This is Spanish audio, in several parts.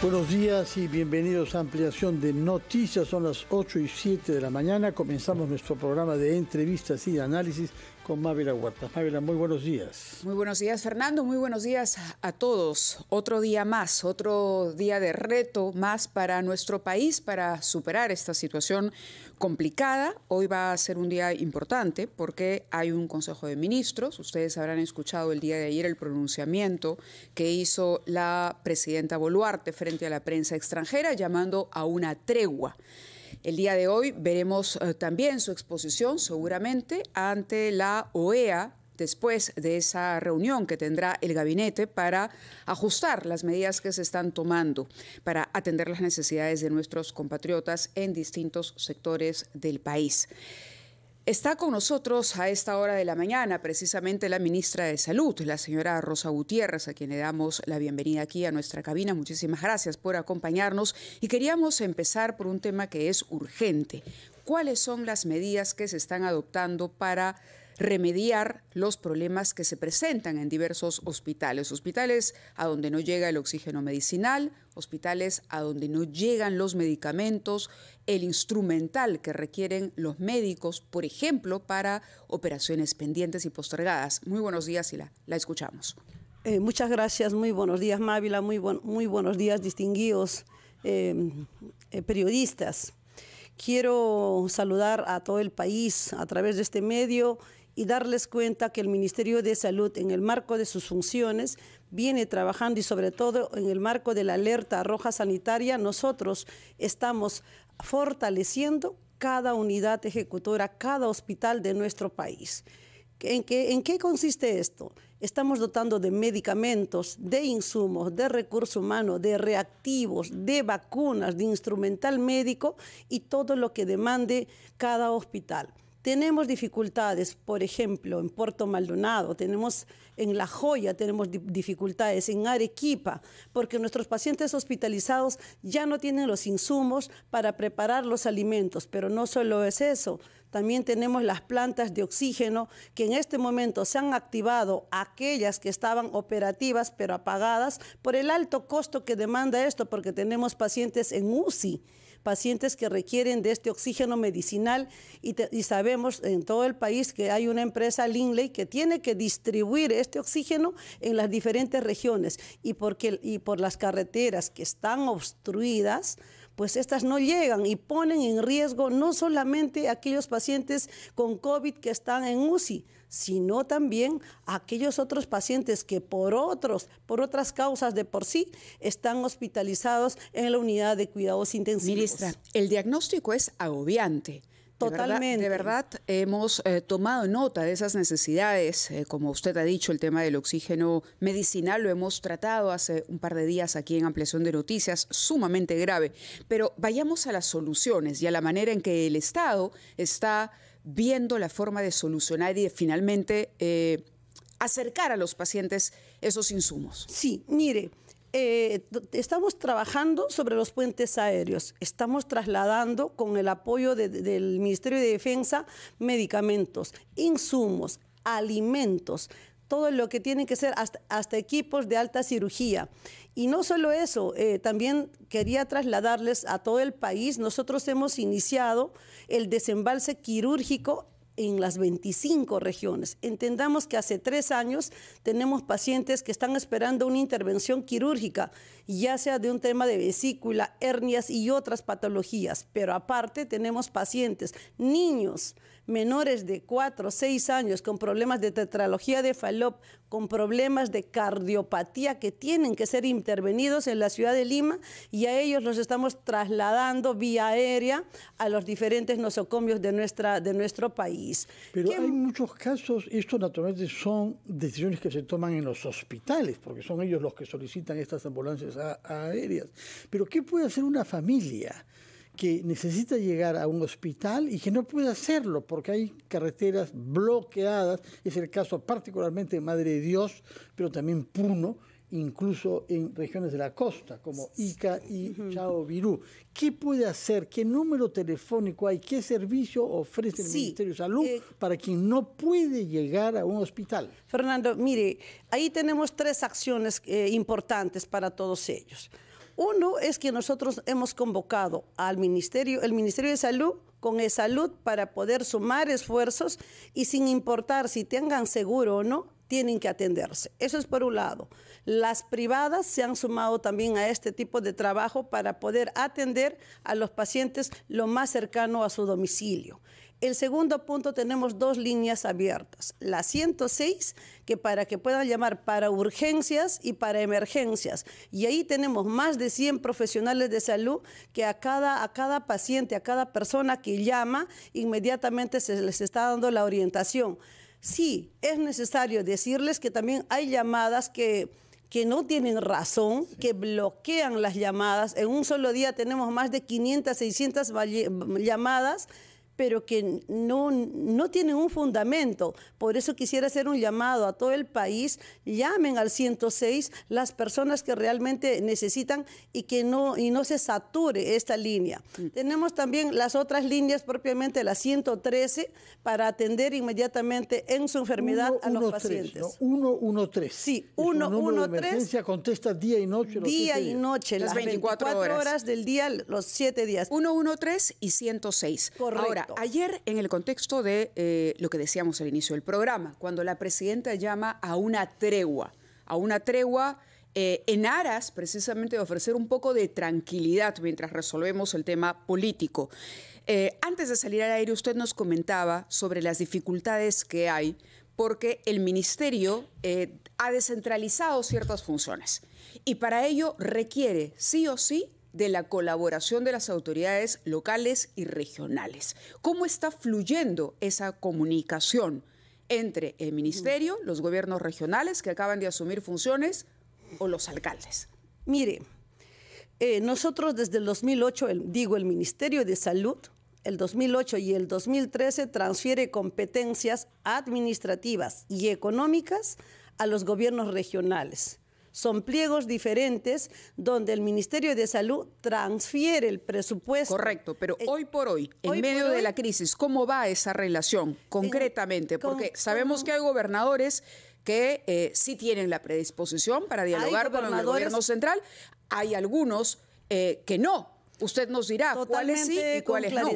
Buenos días y bienvenidos a Ampliación de Noticias. Son las 8 y 7 de la mañana. Comenzamos nuestro programa de entrevistas y análisis con Mávila Huerta. Mávila, muy buenos días. Muy buenos días, Fernando. Muy buenos días a todos. Otro día más, otro día de reto más para nuestro país para superar esta situación complicada. Hoy va a ser un día importante porque hay un Consejo de Ministros. Ustedes habrán escuchado el día de ayer el pronunciamiento que hizo la presidenta Boluarte frente a la prensa extranjera llamando a una tregua. El día de hoy veremos eh, también su exposición, seguramente, ante la OEA después de esa reunión que tendrá el gabinete para ajustar las medidas que se están tomando para atender las necesidades de nuestros compatriotas en distintos sectores del país. Está con nosotros a esta hora de la mañana precisamente la ministra de Salud, la señora Rosa Gutiérrez, a quien le damos la bienvenida aquí a nuestra cabina. Muchísimas gracias por acompañarnos y queríamos empezar por un tema que es urgente. ¿Cuáles son las medidas que se están adoptando para remediar los problemas que se presentan en diversos hospitales. Hospitales a donde no llega el oxígeno medicinal, hospitales a donde no llegan los medicamentos, el instrumental que requieren los médicos, por ejemplo, para operaciones pendientes y postergadas. Muy buenos días y la, escuchamos. Eh, muchas gracias, muy buenos días Mávila, muy, muy buenos días distinguidos eh, eh, periodistas. Quiero saludar a todo el país a través de este medio y darles cuenta que el Ministerio de Salud, en el marco de sus funciones, viene trabajando y sobre todo en el marco de la alerta roja sanitaria, nosotros estamos fortaleciendo cada unidad ejecutora, cada hospital de nuestro país. ¿En qué, ¿En qué consiste esto? Estamos dotando de medicamentos, de insumos, de recurso humano, de reactivos, de vacunas, de instrumental médico y todo lo que demande cada hospital. Tenemos dificultades, por ejemplo, en Puerto Maldonado, tenemos en La Joya, tenemos dificultades en Arequipa, porque nuestros pacientes hospitalizados ya no tienen los insumos para preparar los alimentos, pero no solo es eso, también tenemos las plantas de oxígeno que en este momento se han activado aquellas que estaban operativas pero apagadas por el alto costo que demanda esto, porque tenemos pacientes en UCI pacientes que requieren de este oxígeno medicinal y, sabemos en todo el país que hay una empresa Linley que tiene que distribuir este oxígeno en las diferentes regiones. Y, porque, y por las carreteras que están obstruidas, pues estas no llegan y ponen en riesgo no solamente a aquellos pacientes con COVID que están en UCI, sino también a aquellos otros pacientes que por otros, por otras causas de por sí, están hospitalizados en la unidad de cuidados intensivos. Ministra, el diagnóstico es agobiante. Totalmente. De verdad, hemos eh, tomado nota de esas necesidades. Eh, como usted ha dicho, el tema del oxígeno medicinal lo hemos tratado hace un par de días aquí en Ampliación de Noticias, sumamente grave. Pero vayamos a las soluciones y a la manera en que el Estado está viendo la forma de solucionar y de finalmente eh, acercar a los pacientes esos insumos. Sí, mire. Eh, estamos trabajando sobre los puentes aéreos, estamos trasladando con el apoyo del Ministerio de Defensa medicamentos, insumos, alimentos, todo lo que tiene que ser hasta, equipos de alta cirugía. Y no solo eso, eh, también quería trasladarles a todo el país, nosotros hemos iniciado el desembalse quirúrgico en las 25 regiones. Entendamos que hace tres años tenemos pacientes que están esperando una intervención quirúrgica, ya sea de un tema de vesícula, hernias y otras patologías, pero aparte tenemos pacientes, niños, menores de 4 o 6 años con problemas de tetralogía de Fallop, con problemas de cardiopatía que tienen que ser intervenidos en la ciudad de Lima y a ellos los estamos trasladando vía aérea a los diferentes nosocomios de, nuestra, de nuestro país. Pero hay muchos casos, esto naturalmente son decisiones que se toman en los hospitales, porque son ellos los que solicitan estas ambulancias aéreas. Pero ¿qué puede hacer una familia? Que necesita llegar a un hospital y que no puede hacerlo porque hay carreteras bloqueadas. Es el caso particularmente de Madre de Dios, pero también Puno, incluso en regiones de la costa como Ica y Chao Virú. ¿Qué puede hacer? ¿Qué número telefónico hay? ¿Qué servicio ofrece el Ministerio de Salud eh, para quien no puede llegar a un hospital? Fernando, mire, ahí tenemos tres acciones eh, importantes para todos ellos. Uno es que nosotros hemos convocado al Ministerio, el Ministerio de Salud con salud para poder sumar esfuerzos y sin importar si tengan seguro o no, tienen que atenderse. Eso es por un lado. Las privadas se han sumado también a este tipo de trabajo para poder atender a los pacientes lo más cercano a su domicilio. El segundo punto, tenemos dos líneas abiertas. La 106, que para que puedan llamar para urgencias y para emergencias. Y ahí tenemos más de 100 profesionales de salud que a cada, a cada paciente, a cada persona que llama, inmediatamente se les está dando la orientación. Sí, es necesario decirles que también hay llamadas que que no tienen razón, que bloquean las llamadas. En un solo día tenemos más de 500, 600 llamadas pero que no, no tienen un fundamento. Por eso quisiera hacer un llamado a todo el país, llamen al 106 las personas que realmente necesitan y que no, y no se sature esta línea. Mm. Tenemos también las otras líneas, propiamente la 113, para atender inmediatamente en su enfermedad a los pacientes. 113. Sí, 113. contesta día y noche. día y noche, las, 24, horas. del día, los 7 días. 113 y 106. Correcto. Ahora, ayer en el contexto de eh, lo que decíamos al inicio del programa, cuando la presidenta llama a una tregua, a una tregua eh, en aras precisamente de ofrecer un poco de tranquilidad mientras resolvemos el tema político. Eh, antes de salir al aire, usted nos comentaba sobre las dificultades que hay porque el ministerio ha descentralizado ciertas funciones y para ello requiere sí o sí de la colaboración de las autoridades locales y regionales. ¿Cómo está fluyendo esa comunicación entre el ministerio, los gobiernos regionales que acaban de asumir funciones o los alcaldes? Mire, eh, nosotros desde el 2008, digo, el Ministerio de Salud, el 2008 y el 2013 transfiere competencias administrativas y económicas a los gobiernos regionales. Son pliegos diferentes donde el Ministerio de Salud transfiere el presupuesto. Correcto, pero eh, hoy por hoy, en medio de la crisis, ¿cómo va esa relación concretamente? Porque sabemos que hay gobernadores que eh, sí tienen la predisposición para dialogar con el gobierno central, hay algunos eh, que no. Usted nos dirá cuáles sí y cuáles no.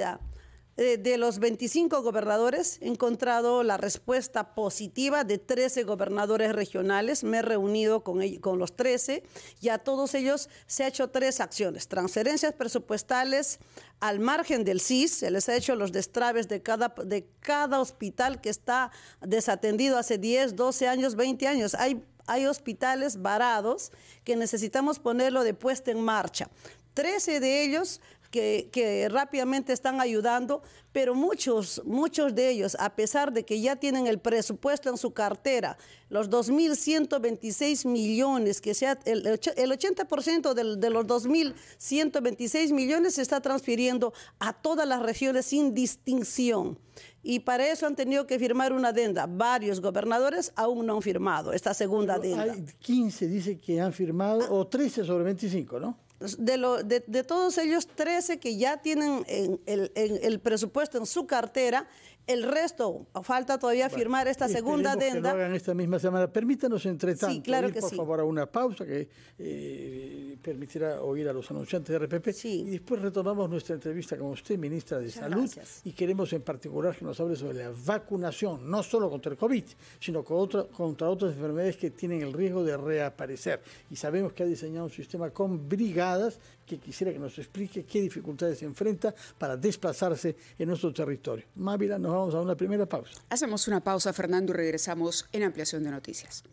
Eh, de los 25 gobernadores he encontrado la respuesta positiva de 13 gobernadores regionales. Me he reunido con, con los 13 y a todos ellos se ha hecho tres acciones. Transferencias presupuestales al margen del CIS, se les ha hecho los destraves de cada, de cada hospital que está desatendido hace 10, 12 años, 20 años. Hay hay hospitales varados que necesitamos ponerlo de puesta en marcha. Trece de ellos que, rápidamente están ayudando, pero muchos, muchos de ellos, a pesar de que ya tienen el presupuesto en su cartera, los 2.126 millones, que sea el, el 80% de, de los 2.126 millones se está transfiriendo a todas las regiones sin distinción. Y para eso han tenido que firmar una adenda. Varios gobernadores aún no han firmado esta segunda adenda. Hay 15, dice que han firmado, o 13 sobre 25, ¿no? De, de, todos ellos, 13 que ya tienen el, el, presupuesto en su cartera, el resto, falta todavía firmar esta segunda adenda. Que lo hagan esta misma semana. Permítanos, entre tanto, ir, por favor, a una pausa que eh, permitirá oír a los anunciantes de RPP. Y después retomamos nuestra entrevista con usted, ministra de Salud. Y queremos en particular que nos hable sobre la vacunación, no solo contra el COVID, sino contra, contra otras enfermedades que tienen el riesgo de reaparecer. Y sabemos que ha diseñado un sistema con brigadas que quisiera que nos explique qué dificultades se enfrenta para desplazarse en nuestro territorio. Mávila, vamos a una primera pausa. Hacemos una pausa, Fernando, y regresamos en ampliación de noticias.